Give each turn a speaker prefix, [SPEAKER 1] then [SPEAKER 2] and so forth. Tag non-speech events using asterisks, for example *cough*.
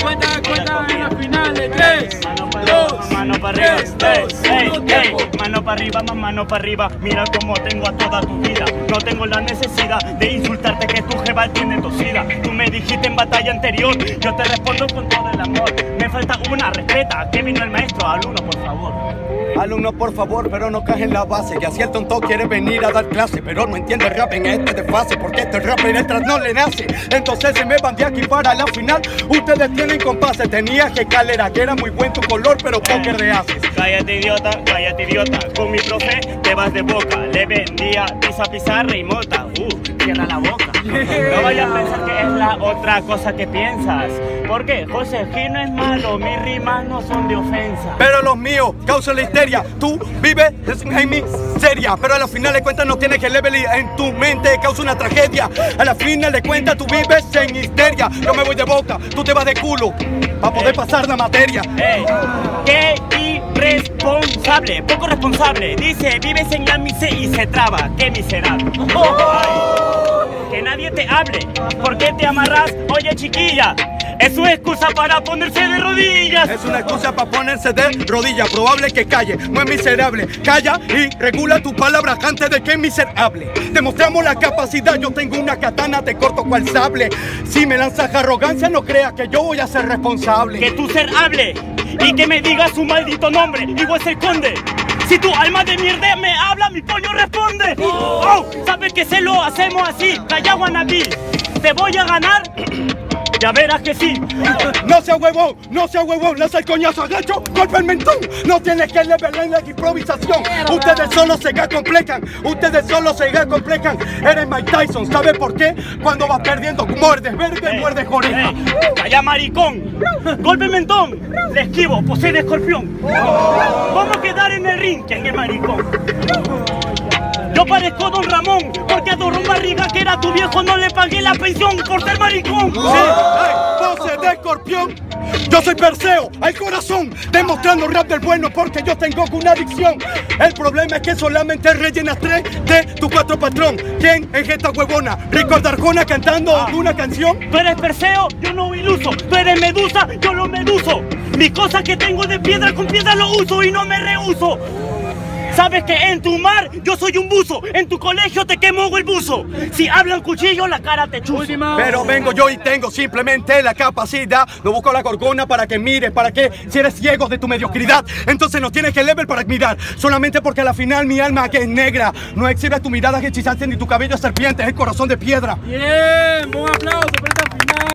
[SPEAKER 1] Cuenta, cuenta en las finales. Tres, dos,
[SPEAKER 2] mano para arriba,
[SPEAKER 1] tres, dos,
[SPEAKER 2] ey,
[SPEAKER 1] uno,
[SPEAKER 2] ey,
[SPEAKER 1] tiempo.
[SPEAKER 2] mano para arriba, más mano para arriba. Mira cómo tengo a toda tu vida. No tengo la necesidad de insultarte que tu jeva tiene tosida. Tú me dijiste en batalla anterior, yo te respondo con todo el amor. Me falta una, respeta, que vino el maestro, alumno, por favor.
[SPEAKER 3] Alumno, por favor, pero no cajes en la base. Que así el tonto quiere venir a dar clase, pero no entiende rap en este desfase, porque este rap en letras no le nace. Entonces se me van de aquí para la final. Ustedes tienen compases, tenía que calera, que era muy buen tu color, pero póker de haces.
[SPEAKER 2] Cállate idiota, cállate idiota. Con mi profe te vas de boca. Le vendía pisa pizarra y mota. Uh, cierra la boca. No vayas a pensar que la otra cosa que piensas. Porque José Gil no es malo, mis rimas no son de ofensa.
[SPEAKER 3] Pero los míos causan la histeria. Tú vives en miseria, pero a la final de cuentas no tienes que level en tu mente causa una tragedia. A la final de cuentas tú vives en histeria. Yo me voy de boca, tú te vas de culo para poder pasar la materia.
[SPEAKER 2] Ey, qué irresponsable, poco responsable. Dice, vives en la miseria y se traba. Qué miserable. Que *laughs* nadie te hable. ¿Por qué te amarras? Oye, chiquilla. Es una excusa para ponerse de rodillas.
[SPEAKER 3] Es una excusa para ponerse de rodillas. Probable que calle, no es miserable. Calla y regula tus palabras antes de que es miserable. Demostramos la capacidad. Yo tengo una katana, te corto cual sable. Si me lanzas arrogancia, no creas que yo voy a ser responsable.
[SPEAKER 2] Que tu ser hable y que me diga su maldito nombre. Igual se esconde. Si tu alma de mierda me habla, mi pollo responde. Oh, ¿sabes que se lo hacemos así? Calla, wannabe. ¿Te voy a ganar? Ya verás que sí.
[SPEAKER 3] No sea huevón, no sea huevón, lanza el coñazo, agacho, golpe el mentón. No tienes que levelar en la improvisación. Ustedes solo se complejan, ustedes solo se complejan. Eres Mike Tyson, ¿sabes por qué? Cuando vas perdiendo, muerdes verde,
[SPEAKER 2] Ey,
[SPEAKER 3] muerdes oreja.
[SPEAKER 2] ey, Calla, maricón. Golpe mentón. Le esquivo, posee de escorpión. Vamos a quedar en el ring. ¿Quién es maricón? Yo parezco Don Ramón, porque a Don Barriga, que era tu viejo, no le pagué la pensión por ser maricón.
[SPEAKER 3] Sí, ey, pose de escorpión. Yo soy Perseo, al corazón, demostrando rap del bueno porque yo tengo una adicción. El problema es que solamente rellenas tres de tu cuatro patrón. ¿Quién es esta huevona? Rico Arjona cantando una canción.
[SPEAKER 2] Tú eres Perseo, yo no iluso. Tú eres Medusa, yo lo meduso. Mis cosas que tengo de piedra con piedra lo uso y no me rehuso. Sabes que en tu mar yo soy un buzo, en tu colegio te quemo el buzo. Si hablan cuchillo, la cara te chuzo.
[SPEAKER 3] Pero vengo yo y tengo simplemente la capacidad. No busco la gorgona para que mires, para que si eres ciego de tu mediocridad, entonces no tienes que level para mirar. Solamente porque a la final mi alma que es negra no exhibe tu mirada que hechizaste ni tu cabello serpiente, es el corazón de piedra.
[SPEAKER 1] Bien,